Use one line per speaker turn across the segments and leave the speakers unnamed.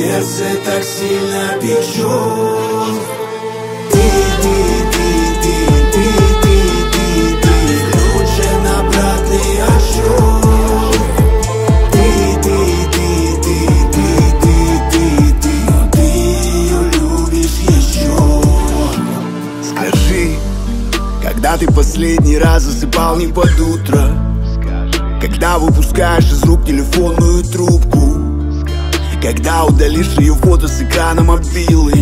сердце так сильно печет Ты, ты, ты, ты, ты, ты, ты, Лучше на обратный отсчет Ты, ты, ты, ты, ты, ты, ты, ты Но любишь еще
Скажи, когда ты последний раз засыпал не под утро? Когда выпускаешь из рук телефонную трубку Когда удалишь ее фото с экрана мобилы?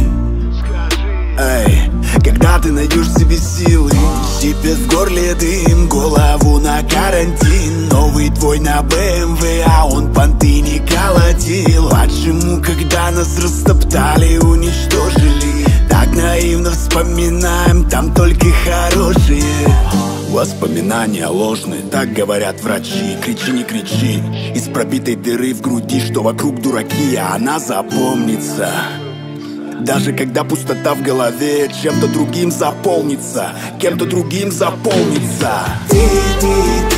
Эй, когда ты найдешь себе силы? Сипет в горле дым, голову на карантин. Новый твой на БМВ, а он понты не колотил. Почему, когда нас растоптали, уничтожили. Так наивно вспоминаем, там только хорошие Воспоминания ложные, так говорят врачи. Кричи, не кричи, из пробитой дыры в груди Что вокруг дураки, а она запомнится. Даже когда пустота в голове чем-то другим заполнится, кем-то другим заполнится.
Ты, ты, ты,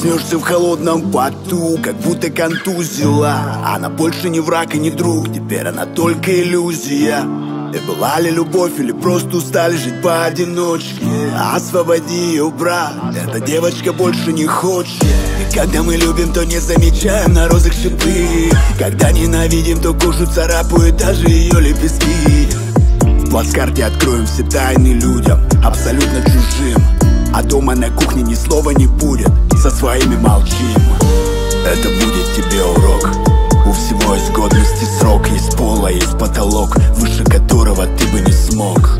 Проснешься в холодном поту, как будто контузила. Она больше не враг и не друг, теперь она только иллюзия. И была ли любовь или просто устали жить поодиночке? Освободи ее, брат, эта девочка больше не хочет. И когда мы любим, то не замечаем на розах шипы Когда ненавидим, то кожу царапают даже ее лепестки. В плацкарте откроем все тайны людям, абсолютно чужим А дома на кухне ни слова не будет, со своими молчим. Это будет тебе урок. У всего есть годности срок Есть пол, а есть потолок Выше которого ты бы не смог.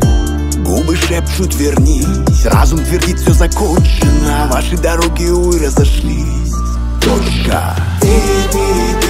Губы шепчут вернись Разум твердит все закончено Ваши дороги, увы, разошлись. Точка
Ты, ты,